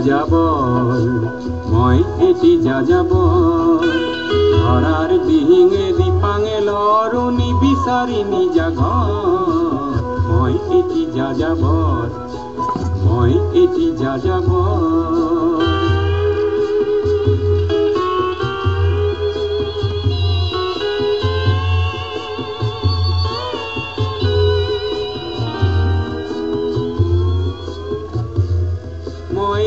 যাযাবর মই এটি যাযাবর। ধরার দিহিঙে দিপাঙে লরুনি বিসারিনি নিজা ঘর মই এটি যাযাবর মই এটি যাযাবর।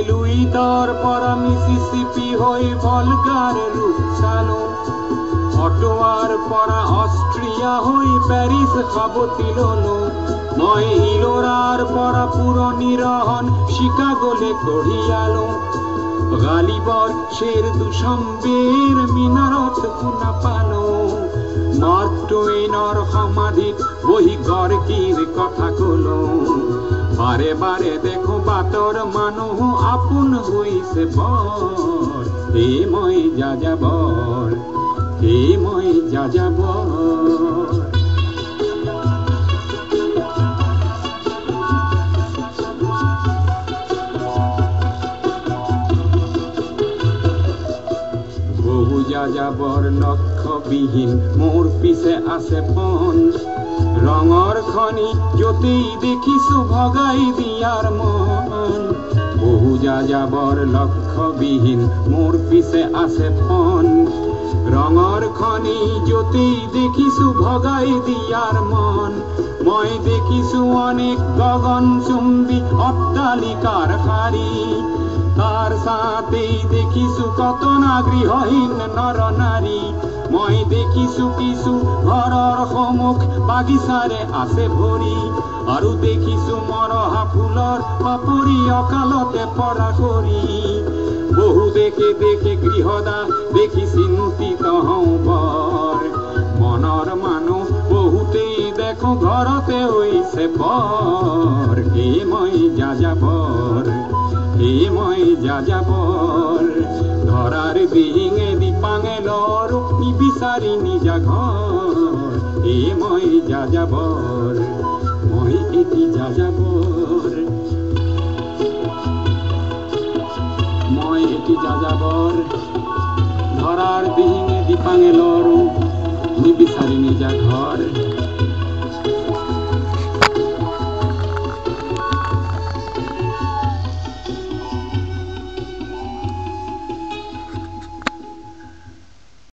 মই লুইতৰ পৰা মিচিচিপি হৈ ভলগাৰ ৰূপ চালো অটোৱাৰ পৰা অষ্ট্ৰিয়া হৈ পেৰিছ সাৱতি ললো মই ইলোৰাৰ পৰা পুৰণি ৰহন চিকাগোলে কঢ়িয়ালো গালিবৰ শের দুসম্বের মিনারত শুনা পালো। মার্ক টুইনৰ সমাধিত বহি গৰ্গীৰ কথা কলো। বাৰে বারে দেখো বাতর মানুহ আপন হইছে বর। হে মই যা যা বর হে মই যাযাবৰ বহু যাযাবৰ লক্ষ্যবিহীন মোৰ পিছে আছে পণ ৰঙৰ খনি য'তেই দেখিছো ভগাই দিয়াৰ মন। বহু যাযাবৰ লক্ষ্যবিহীন মোৰ পিছে আছে পণ ৰঙৰ খনি য'তেই দেখিছো ভগাই দিয়াৰ মন। মই দেখিছো অনেক গগন চুম্বী অট্টালিকাৰ শাৰী তার সাথেই দেখিছো কত না গৃহহীন নর নারী। মই দেখিছো কিছু ঘৰৰ সন্মুখ বাগিচাৰে আছে ভৰি। আৰু দেখিছো মৰহা ফুলৰ পাপৰি অকালতে পৰা কৰি। বহু দেখে দেখে গৃহদা দেখি চিন্তিত হওঁ বৰ। মনৰ মানুহ বহুতেই দেখো ঘৰতে হৈছে বৰ হে মই যাযাবৰ। হে মই যাযাবৰ ধৰাৰ দিঙে দিপাঙে লৰো নিবিচাৰি নিজা ঘৰ হে মই যাযাবৰ মই এটি যাযাবৰ মই এটি যাযাবৰ ধৰাৰ দিঙে দিপাঙে লৰো নিবিচাৰি নিজা ঘৰ